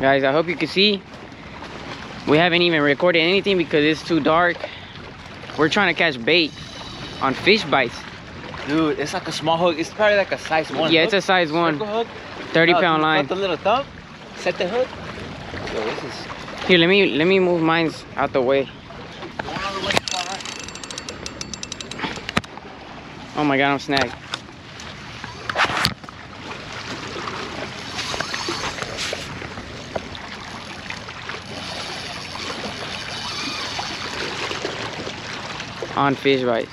Guys, I hope you can see. We haven't even recorded anything because it's too dark. We're trying to catch bait on fish bites. Dude, it's like a small hook. It's probably like a size one. yeah, hook. it's a size one, hook. 30 Uh, pound line. The little thumb. Set the hook. Yo, this is. Here, let me let me move mine's out the way. Oh my god, I'm snagged. on fish bite.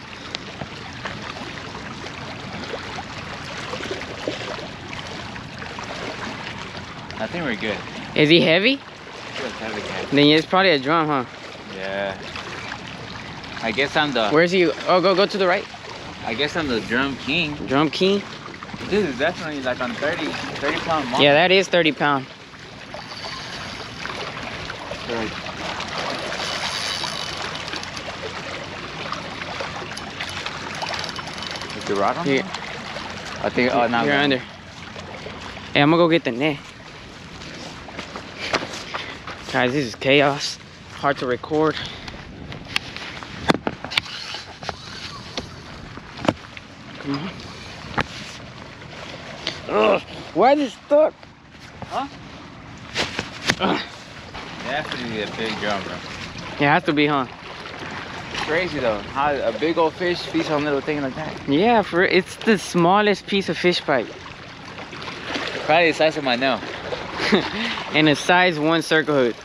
I think we're good. Is he heavy? heavy then it's probably a drum, huh? Yeah. I guess I'm the... Where's he? Oh, go go to the right. I guess I'm the drum king. Drum king? This is definitely like on 30, 30 pound. Yeah, that is 30 pound. 30. You rod on? Yeah. I think, oh, no, You're under. Hey, eh, I'm gonna go get the net. Guys, this is chaos. Hard to record. Come on. Ugh, why is it stuck? Huh? Ugh. It has to be a big jumper. It has to be, huh? Crazy though. How a big old fish feeds on a little thing like that. Yeah, for it's the smallest piece of fish bite. Probably the size of my nail. and a size one circle hook.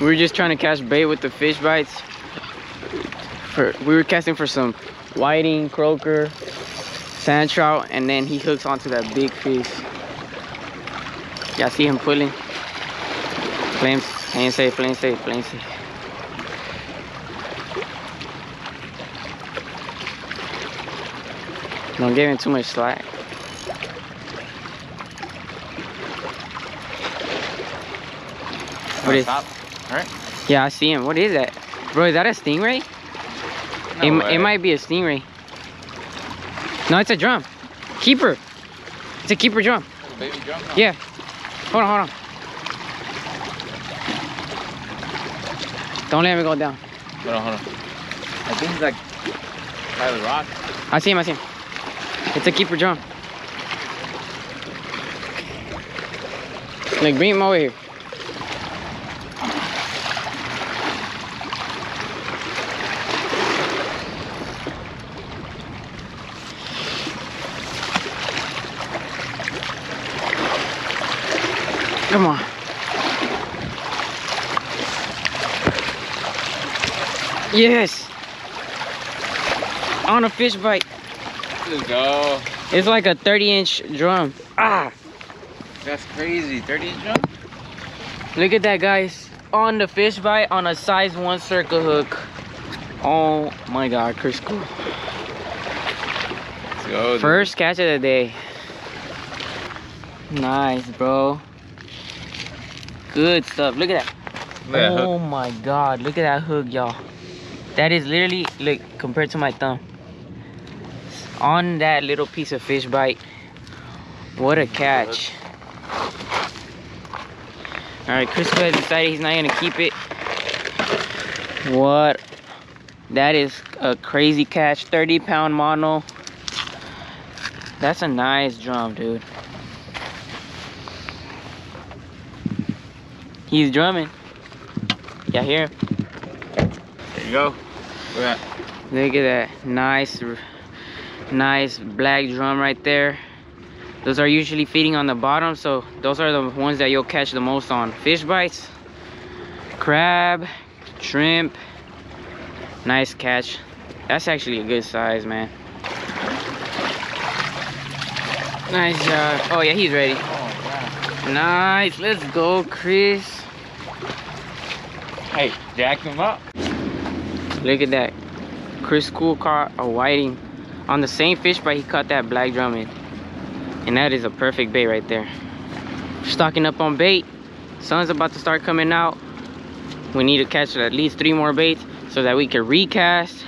We were just trying to catch bait with the fish bites. For we were casting for some whiting, croaker, sand trout, and then he hooks onto that big fish. Y'all see him pulling? Flames, ain't safe, flame safe, flame safe. Don't give him too much slack. What is- Top, right? Yeah, I see him. What is that? Bro, is that a stingray? No m- way. it might be a stingray. No, it's a drum. Keeper. It's a keeper drum. Baby drum. now. Yeah. Hold on, hold on. Don't let me go down. Hold on, hold on. I think it's like by the rock. I see him, I see him. It's a keeper drum. Like, bring him over here. Yes. On a fish bite. Let's go. It's like a 30 inch drum. Ah, That's crazy. 30 inch drum? look at that, guys. On the fish bite on a size one circle hook. Oh my God, Chris Cool. Let's go. dude. First catch of the day. Nice, bro. Good stuff. Look at that. Look at that oh my God, look at that hook, y'all. That is literally, look, compared to my thumb. On that little piece of fish bite. What a catch. All right, Chris has decided he's not gonna keep it. What? That is a crazy catch. 30 pound mono. That's a nice drum, dude. He's drumming. Yeah, hear him. Go. Look at that. Look at that. Nice, nice black drum right there. Those are usually feeding on the bottom, so those are the ones that you'll catch the most on. Fish bites, crab, shrimp. Nice catch. That's actually a good size, man. Nice job. Oh yeah, he's ready. Oh, Nice. Let's go, Chris. Hey, jack him up. Look at that. Chris Cool caught a whiting on the same fish bite he caught that black drum in. And that is a perfect bait right there. Stocking up on bait. Sun's about to start coming out. We need to catch at least three more baits. so that we can recast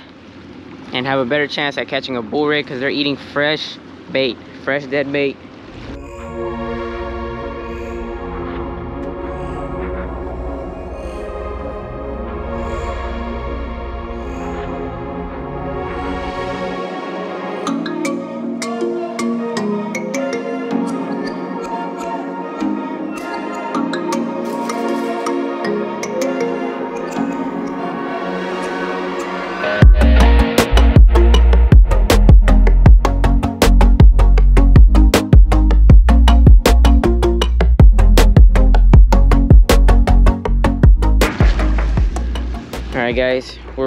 and have a better chance at catching a bull red because they're eating fresh bait, fresh dead bait.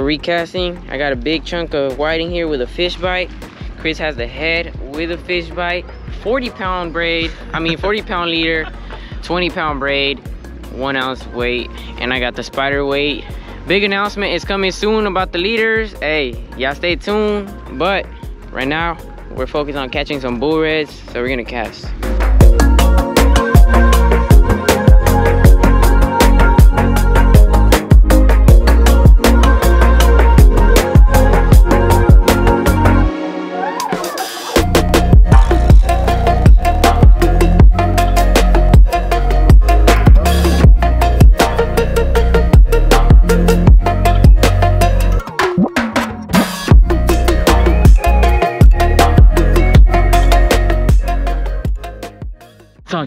Recasting. I got a big chunk of whiting here with a fish bite. Chris has the head with a fish bite. 40 pound braid, I mean 40 pound leader, 20 pound braid, one ounce weight, and I got the spider weight. Big announcement is coming soon about the leaders. Hey, y'all stay tuned. But right now, we're focused on catching some bull reds, so we're gonna cast.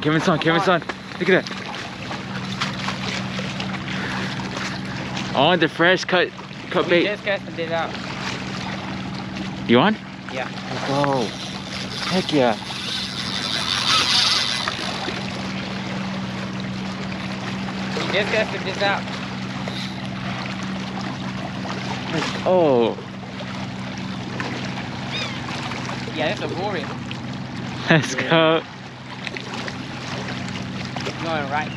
It's on, Kevin, it's on. Look at that. On the fresh cut cut We bait. just casted it out. You on? Yeah. Let's go. Heck yeah. We just casted this out. Oh, Yeah, that's a red. let's go. Going right.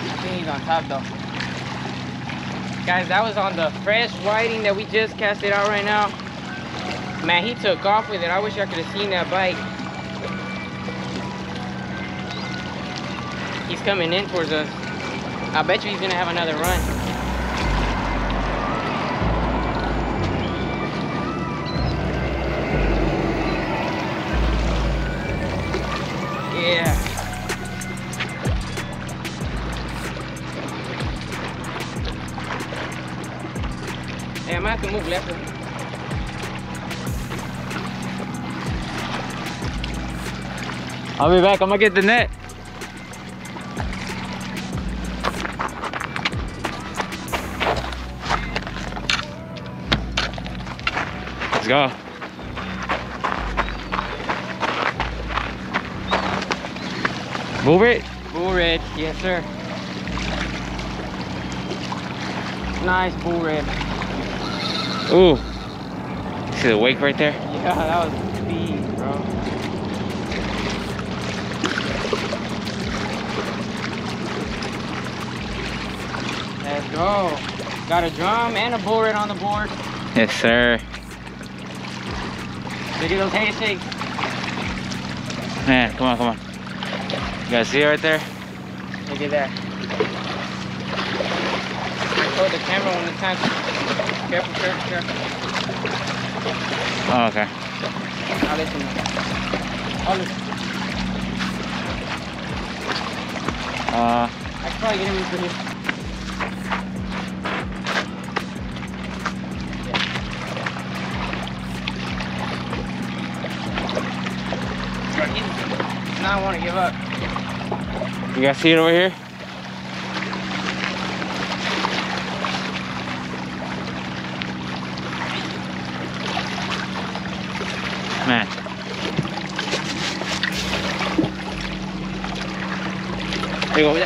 I think he's on top though. Guys, that was on the fresh whiting that we just casted out right now. Man, he took off with it. I wish I could have seen that bite. He's coming in towards us. I bet you he's gonna have another run. Hey, I might have to move left. I'll be back. I'm gonna get the net. Let's go. Move it. Bull red, yes sir. Nice bull red. Ooh. See the wake right there? Yeah, that was speed, bro. Let's go. Got a drum and a bull red on the board. Yes, sir. Look at those handshakes. Man, come on, come on. You guys see it right there? Look at that. Hold the camera when it's time. Careful, careful, careful. Oh, okay. You know. I'll listen. Uh, I probably get him into this. Now I want to give up. you guys see it over here? Man. There you go. Yeah. I set the hook on him again. On.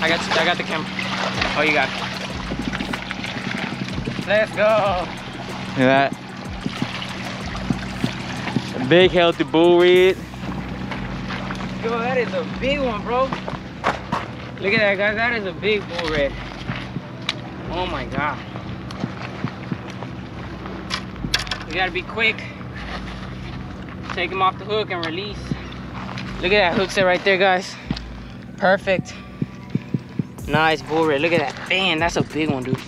I got I got the camera. Oh, you got it. Let's go. Look at that. Big healthy bull red. Yo, that is a big one, bro. Look at that, guys. That is a big bull red. Oh my god. You gotta be quick. Take him off the hook and release. Look at that hook set right there, guys. Perfect. Nice bull red. Look at that. Man, that's a big one, dude.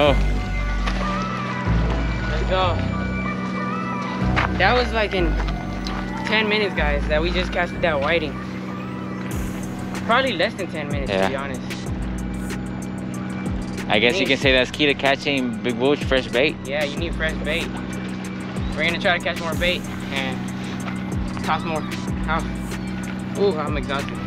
go. Let's go. That was like in 10 minutes, guys, that we just casted that whiting. Probably less than 10 minutes, to be honest. I guess you can say that's key to catching big bush fresh bait. Yeah, you need fresh bait. We're gonna try to catch more bait and toss more. How? Ooh, I'm exhausted.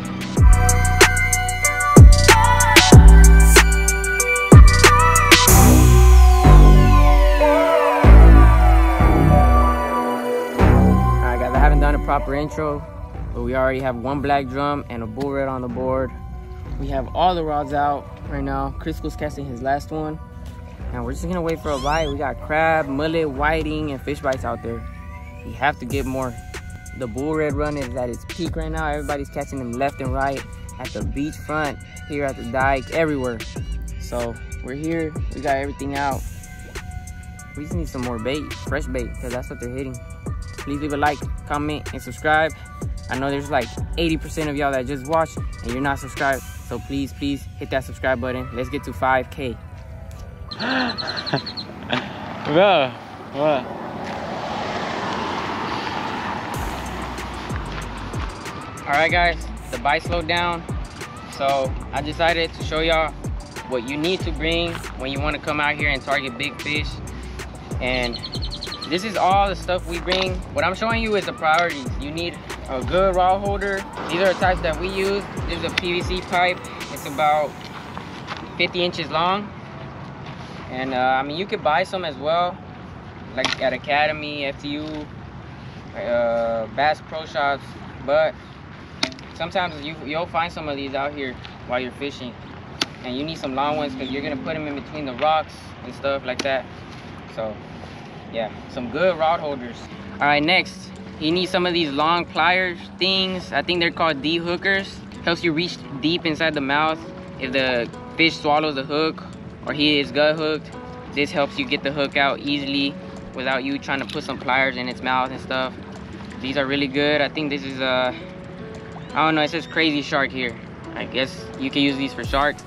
Done a proper intro, but we already have one black drum and a bull red on the board. We have all the rods out right now. Crisco's casting his last one. And we're just gonna wait for a bite. We got crab, mullet, whiting, and fish bites out there. We have to get more. The bull red run is at its peak right now. Everybody's catching them left and right at the beach front, here at the dike, everywhere. So we're here. We got everything out. We just need some more bait, fresh bait, because that's what they're hitting. Please leave a like, comment, and subscribe. I know there's like 80% of y'all that just watched and you're not subscribed. So please, please hit that subscribe button. Let's get to 5K. Bro, what? All right, guys, the bite slowed down. So I decided to show y'all what you need to bring when you want to come out here and target big fish. And this is all the stuff we bring. What I'm showing you is the priorities. You need a good rod holder. These are the types that we use. This is a PVC pipe. It's about 50 inches long. And uh, I mean, you could buy some as well, like at Academy, FTU, uh, Bass Pro Shops. But sometimes you, you'll find some of these out here while you're fishing. And you need some long ones because you're going to put them in between the rocks and stuff like that. So, yeah, some good rod holders. All right, next, you need some of these long pliers things. I think they're called D-hookers. Helps you reach deep inside the mouth. If the fish swallows the hook or he is gut hooked, this helps you get the hook out easily without you trying to put some pliers in its mouth and stuff. These are really good. I think this is uh, I don't know, it says crazy shark here. I guess you can use these for sharks.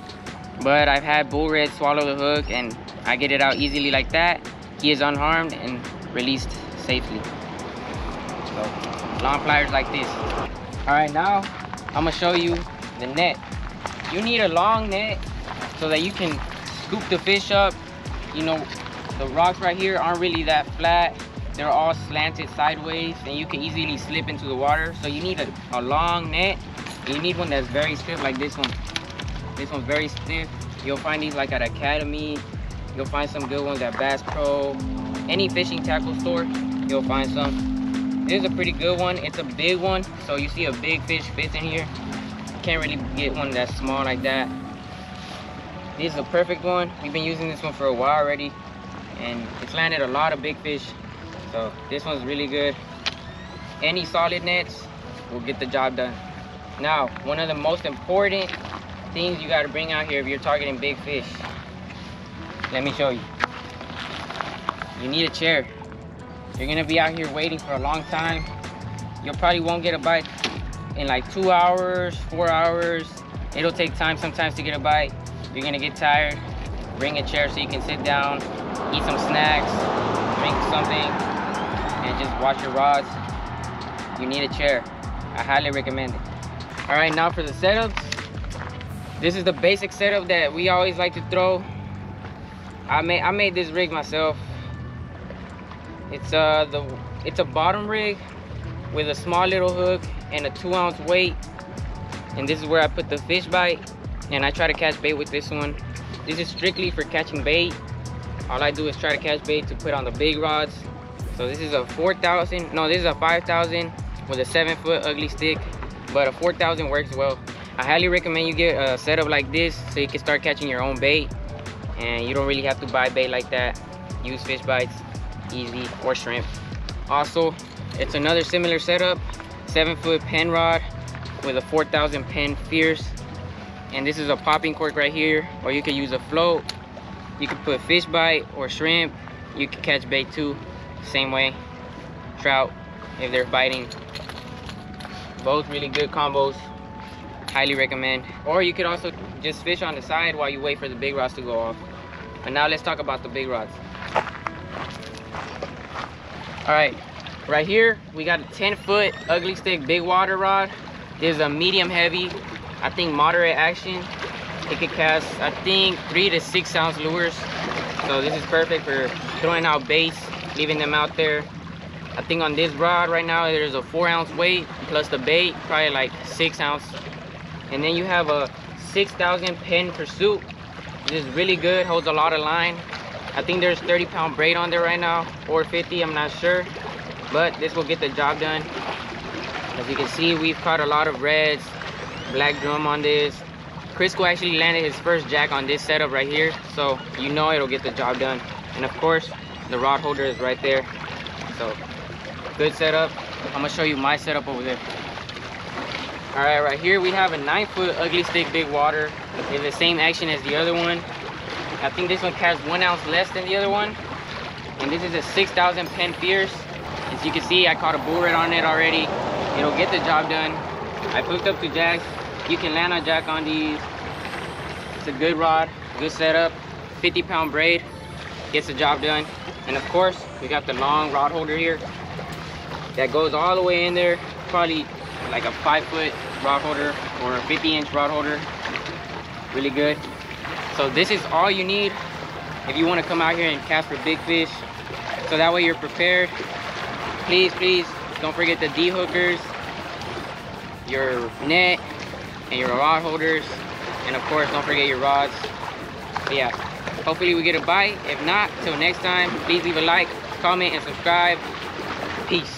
But I've had bull red swallow the hook and I get it out easily like that. He is unharmed and released safely. So long pliers like this. All right, now I'm gonna show you the net. You need a long net so that you can scoop the fish up. You know, the rocks right here aren't really that flat. They're all slanted sideways and you can easily slip into the water. So you need a, a long net. You need one that's very stiff like this one. This one's very stiff. You'll find these like at Academy. You'll find some good ones at Bass Pro. Any fishing tackle store, you'll find some. This is a pretty good one. It's a big one. So you see a big fish fits in here. Can't really get one that's small like that. This is a perfect one. We've been using this one for a while already. And it's landed a lot of big fish. So this one's really good. Any solid nets will get the job done. Now, one of the most important things you gotta bring out here if you're targeting big fish. Let me show you. You need a chair. You're gonna be out here waiting for a long time. You probably won't get a bite in like two hours, four hours. It'll take time sometimes to get a bite. You're gonna get tired. Bring a chair so you can sit down, eat some snacks, drink something, and just watch your rods. You need a chair. I highly recommend it. All right, now for the setups. This is the basic setup that we always like to throw. I made I made this rig myself. It's uh the it's a bottom rig with a small little hook and a two ounce weight. And this is where I put the fish bite. And I try to catch bait with this one. This is strictly for catching bait. All I do is try to catch bait to put on the big rods. So this is a 4,000, no, this is a 5,000 with a seven foot Ugly Stik, but a 4,000 works well. I highly recommend you get a setup like this so you can start catching your own bait and you don't really have to buy bait like that. Use fish bites, easy, or shrimp. Also, it's another similar setup, seven foot Penn rod with a 4,000 Penn Fierce. And this is a popping cork right here, or you can use a float. You can put fish bite or shrimp. You can catch bait too, same way. Trout, if they're biting. Both really good combos, highly recommend. Or you could also just fish on the side while you wait for the big rods to go off. But now let's talk about the big rods. All right, right here, we got a 10 foot Ugly Stik big water rod. This is a medium heavy, I think moderate action. It could cast, I think, three to six ounce lures. So this is perfect for throwing out baits, leaving them out there. I think on this rod right now, there's a four ounce weight plus the bait, probably like six ounce. And then you have a 6,000 Penn Pursuit. This is really good, holds a lot of line. I think there's 30 pound braid on there right now, or 50, I'm not sure. But this will get the job done. As you can see, we've caught a lot of reds, black drum on this. Crisco actually landed his first jack on this setup right here, so you know it'll get the job done. And of course, the rod holder is right there. So, good setup. I'm gonna show you my setup over there. All right, right here we have a nine foot Ugly Stik big water. in the same action as the other one. I think this one casts one ounce less than the other one. And this is a 6,000 Penn Fierce. As you can see, I caught a bull red on it already. It'll get the job done. I hooked up to jack You can land a jack on these. It's a good rod, good setup. 50 pound braid, gets the job done. And of course, we got the long rod holder here that goes all the way in there. Probably like a five foot rod holder or a 50 inch rod holder. Really good. So this is all you need if you want to come out here and cast for big fish. So that way you're prepared. Please, please don't forget the D-hookers, your net, and your rod holders. And of course, don't forget your rods. But yeah, hopefully we get a bite. If not, till next time, please leave a like, comment, and subscribe. Peace.